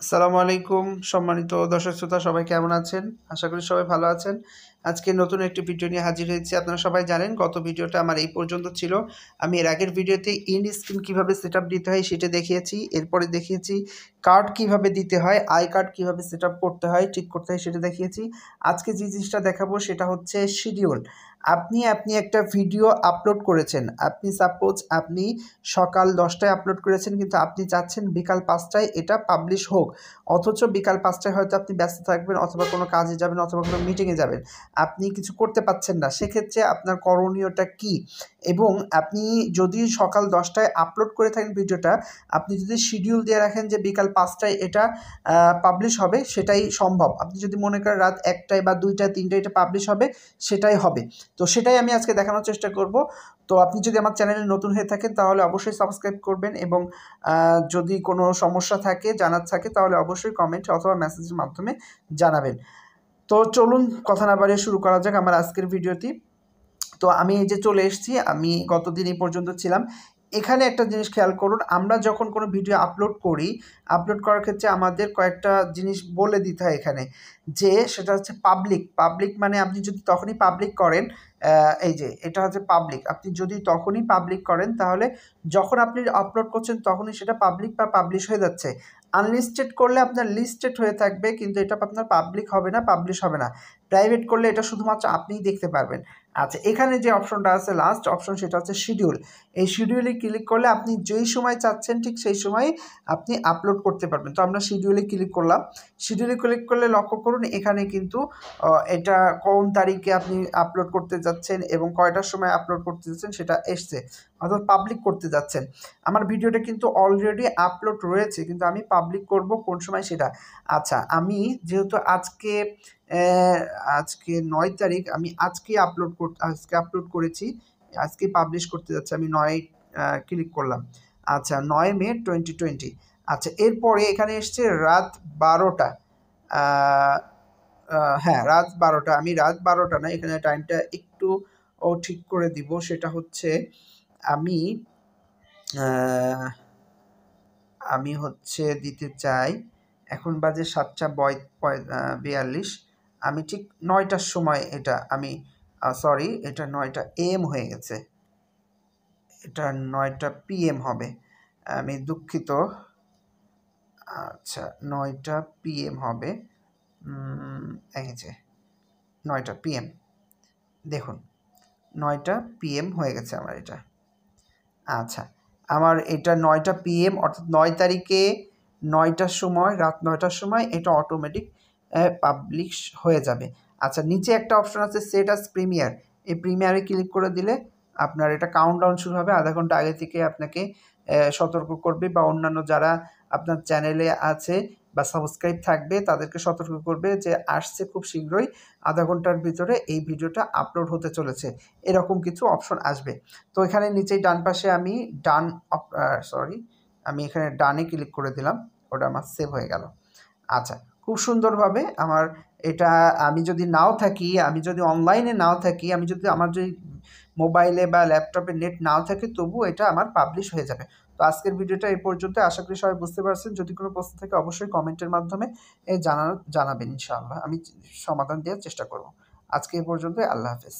আসসালামু আলাইকুম সম্মানিত দর্শক শ্রোতা সবাই কেমন আছেন? আশা করি সবাই ভালো আছেন। আজকে নতুন একটি ভিডিও নিয়ে হাজির হয়েছি। আপনারা সবাই জানেন, গত ভিডিওটা আমার এই পর্যন্ত ছিল। আমি এর আগের ভিডিওতে ইন স্ক্রিন কীভাবে সেট দিতে হয় সেটা দেখিয়েছি। এরপরে দেখিয়েছি কার্ড কীভাবে দিতে হয় আই কার্ড কীভাবে সেট করতে হয়, ঠিক করতে হয় সেটা দেখিয়েছি। আজকে যে জিনিসটা দেখাবো সেটা হচ্ছে শিডিউল আপনি আপনি একটা ভিডিও আপলোড করেছেন। আপনি সাপোজ আপনি সকাল দশটায় আপলোড করেছেন, কিন্তু আপনি চাচ্ছেন বিকাল পাঁচটায় এটা পাবলিশ হোক। অথচ বিকাল পাঁচটায় হয়তো আপনি ব্যস্ত থাকবেন, অথবা কোনো কাজে যাবেন, অথবা কোনো মিটিংয়ে যাবেন। আপনি কিছু করতে পাচ্ছেন না, সেক্ষেত্রে আপনার করণীয়টা কি? এবং আপনি যদি সকাল দশটায় আপলোড করে থাকেন ভিডিওটা, আপনি যদি শিডিউল দিয়ে রাখেন যে বিকাল পাঁচটায় এটা পাবলিশ হবে, সেটাই সম্ভব। আপনি যদি মনে করেন রাত একটায় বা দুইটায়, তিনটায় এটা পাবলিশ হবে, সেটাই হবে। তো সেটাই আমি আজকে দেখানোর চেষ্টা করব। তো আপনি যদি আমার চ্যানেলে নতুন হয়ে থাকেন, তাহলে অবশ্যই সাবস্ক্রাইব করবেন এবং যদি কোনো সমস্যা থাকে, জানার থাকে, তাহলে অবশ্যই কমেন্ট অথবা মেসেজের মাধ্যমে জানাবেন। তো চলুন কথা না বাড়িয়ে শুরু করা যাক আমার আজকের ভিডিওটি। তো আমি এই যে চলে এসেছি, আমি গতদিন এই পর্যন্ত ছিলাম। এখানে একটা জিনিস খেয়াল করুন, আমরা যখন কোনো ভিডিও আপলোড করি, আপলোড করার ক্ষেত্রে আমাদের কয়েকটা জিনিস বলে দিতে হয় এখানে। যে সেটা হচ্ছে পাবলিক পাবলিক মানে আপনি যদি তখনই পাবলিক করেন এই যে এটা হচ্ছে পাবলিক আপনি যদি তখনই পাবলিক করেন, তাহলে যখন আপনি আপলোড করছেন, তখনই সেটা পাবলিক বা পাবলিশ হয়ে যাচ্ছে। আনলিস্টেড করলে আপনার লিস্টেড হয়ে থাকবে, কিন্তু এটা আপনার পাবলিক হবে না পাবলিশ হবে না। প্রাইভেট করলে এটা শুধুমাত্র আপনিই দেখতে পারবেন। আচ্ছা এখানে যে অপশনটা আছে লাস্ট অপশন সেটা হচ্ছে শিডিউল এই শিডিউলে ক্লিক করলে আপনি যেই সময় চাচ্ছেন, ঠিক সেই সময় আপনি আপলোড করতে পারবেন। তো আমরা শিডিউলে ক্লিক করলাম। শিডিউলে ক্লিক করলে লক্ষ্য করুন, এখানে কিন্তু এটা কোন তারিখে আপনি আপলোড করতে যাচ্ছেন এবং কয়টার সময় আপলোড করতে যাচ্ছেন সেটা এসছে। অর্থাৎ পাবলিক করতে যাচ্ছেন। আমার ভিডিওটা কিন্তু অলরেডি আপলোড রয়েছে, কিন্তু আমি পাবলিক করব কোন সময় সেটা? আচ্ছা আমি যেহেতু আজকে আজকে নয় তারিখ, আমি আজকে আপলোড কর, আজকে আপলোড করেছি, আজকে পাবলিশ করতে যাচ্ছে, আমি নয় ক্লিক করলাম। আচ্ছা নয় মে টোয়েন্টি টোয়েন্টি আচ্ছা এরপরে এখানে এসছে রাত বারোটা। হ্যাঁ রাত বারোটা। আমি রাত বারোটা না, এখানে টাইমটা একটু ও ঠিক করে দিব, সেটা হচ্ছে আমি আমি হচ্ছে দিতে চাই, এখন বাজে সাতটা বয় বিয়াল্লিশ, আমি ঠিক নয়টার সময় এটা, আমি সরি এটা নয়টা এম হয়ে গেছে। এটা নয়টা পিএম হবে। আমি দুঃখিত। আচ্ছা নয়টা পিএম হবে। এই যে, নয়টা পিএম। দেখুন, নয়টা পিএম হয়ে গেছে আমার এটা। আচ্ছা আমার এটা নয়টা পিএম অর্থাৎ নয় তারিখে নয়টার সময়, রাত নয়টার সময় এটা অটোমেটিক পাবলিশ হয়ে যাবে। আচ্ছা নিচে একটা অপশন আছে সেট আস প্রিমিয়ার এই প্রিমিয়ারে ক্লিক করে দিলে আপনার এটা কাউন্টডাউন শুরু হবে, আধা ঘণ্টা আগে থেকে আপনাকে সতর্ক করবে বা অন্যান্য যারা আপনার চ্যানেলে আছে বা সাবস্ক্রাইব থাকবে, তাদেরকে সতর্ক করবে যে আসছে খুব শীঘ্রই। আধা ঘণ্টার ভিতরে এই ভিডিওটা আপলোড হতে চলেছে। এরকম কিছু অপশন আসবে। তো এখানে নিচেই ডান পাশে আমি ডান সরি আমি এখানে ডানে ক্লিক করে দিলাম। ওটা আমার সেভ হয়ে গেল। আচ্ছা খুব সুন্দরভাবে আমার এটা আমি যদি নাও থাকি, আমি যদি অনলাইনে নাও থাকি, আমি যদি আমার যদি মোবাইলে বা ল্যাপটপে নেট নাও থাকে তবু এটা আমার পাবলিশ হয়ে যাবে। তো আজকের ভিডিওটা এই পর্যন্ত আশা করি সবাই বুঝতে পারছেন। যদি কোনো প্রশ্ন থাকে, অবশ্যই কমেন্টের মাধ্যমে জানানো, জানাবেন ইনশাআল্লাহ। আমি সমাধান দেওয়ার চেষ্টা করব। আজকে এই পর্যন্ত আল্লাহ হাফেজ।